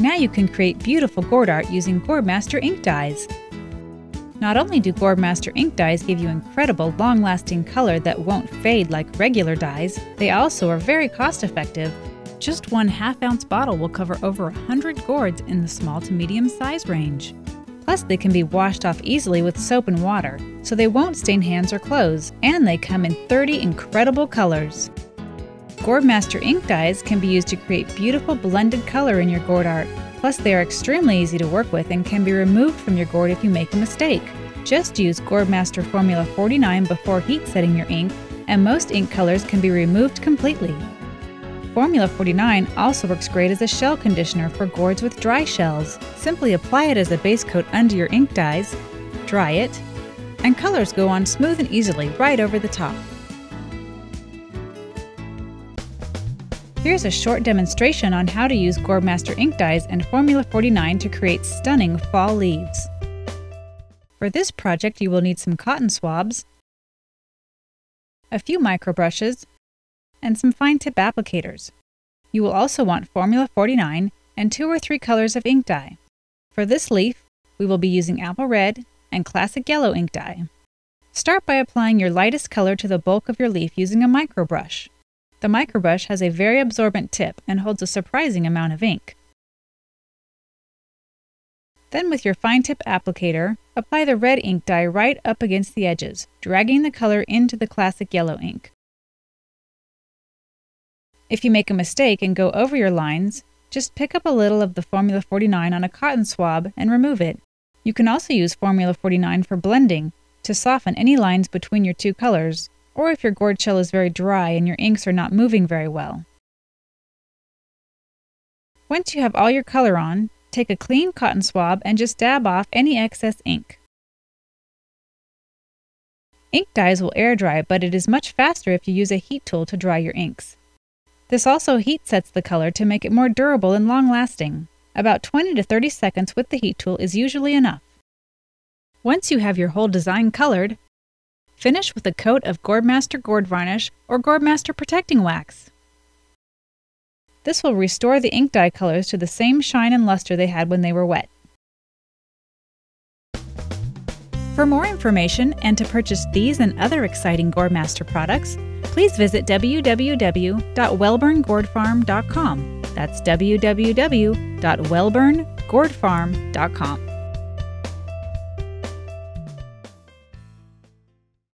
Now you can create beautiful gourd art using Gourdmaster ink dyes. Not only do Gourdmaster ink dyes give you incredible long-lasting color that won't fade like regular dyes, they also are very cost-effective. Just one half-ounce bottle will cover over 100 gourds in the small to medium size range. Plus, they can be washed off easily with soap and water, so they won't stain hands or clothes, and they come in 30 incredible colors. Gourdmaster ink dyes can be used to create beautiful blended color in your gourd art. Plus, they are extremely easy to work with and can be removed from your gourd if you make a mistake. Just use Gourdmaster Formula 49 before heat setting your ink, and most ink colors can be removed completely. Formula 49 also works great as a shell conditioner for gourds with dry shells. Simply apply it as a base coat under your ink dyes, dry it, and colors go on smooth and easily right over the top. Here's a short demonstration on how to use Gourdmaster ink dyes and Formula 49 to create stunning fall leaves. For this project you will need some cotton swabs, a few micro brushes, and some fine tip applicators. You will also want Formula 49 and two or three colors of ink dye. For this leaf, we will be using apple red and classic yellow ink dye. Start by applying your lightest color to the bulk of your leaf using a micro brush. The microbrush has a very absorbent tip and holds a surprising amount of ink. Then with your fine tip applicator, apply the red ink dye right up against the edges, dragging the color into the classic yellow ink. If you make a mistake and go over your lines, just pick up a little of the Formula 49 on a cotton swab and remove it. You can also use Formula 49 for blending to soften any lines between your two colors or if your gourd shell is very dry and your inks are not moving very well. Once you have all your color on, take a clean cotton swab and just dab off any excess ink. Ink dyes will air dry, but it is much faster if you use a heat tool to dry your inks. This also heat sets the color to make it more durable and long lasting. About 20 to 30 seconds with the heat tool is usually enough. Once you have your whole design colored, Finish with a coat of Gourdmaster Gourd Varnish or Gourdmaster Protecting Wax. This will restore the ink dye colors to the same shine and luster they had when they were wet. For more information and to purchase these and other exciting Gourdmaster products, please visit www.welburngourdfarm.com. That's www.welburngourdfarm.com.